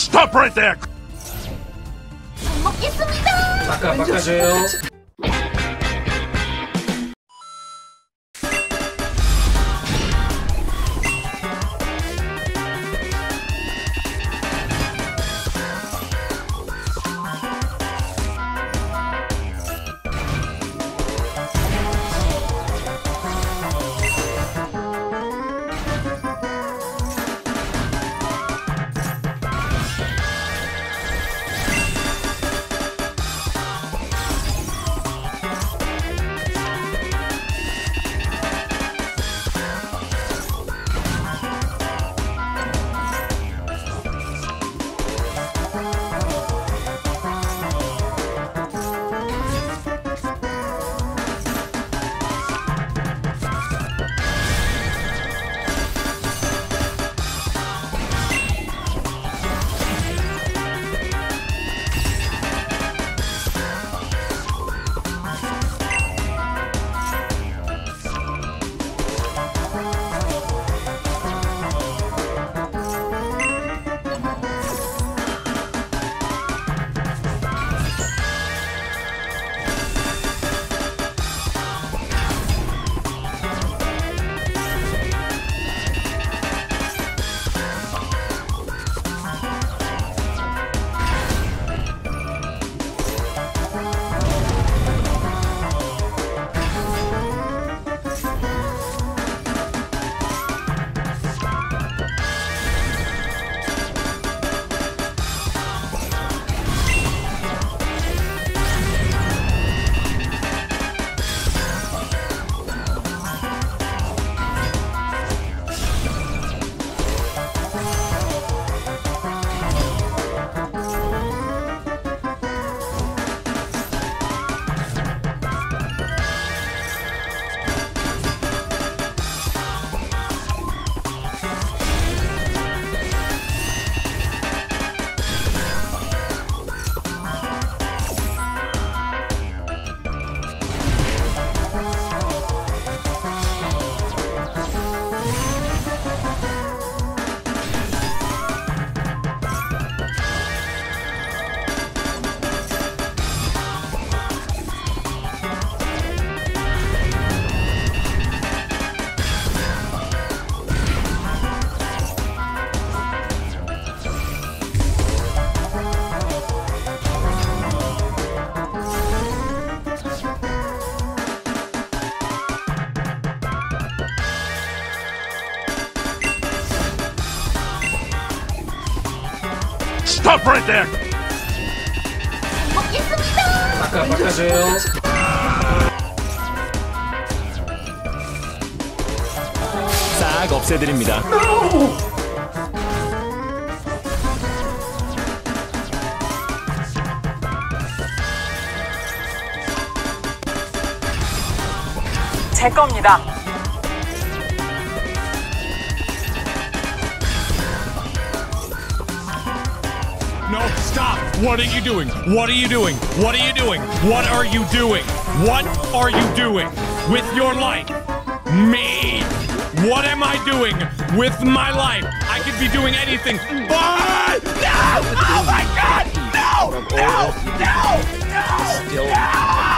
Stop right there! 먹겠습니다. 바꿔 바꿔줘요. Stop right there! 먹겠습니다. 바꿔 바꿔줘요. 싹 없애드립니다. 제 겁니다. What are you doing? What are you doing? What are you doing? What are you doing? What are you doing with your life? Me! What am I doing with my life? I could be doing anything, but no! Oh my god! No! No! No! No! No!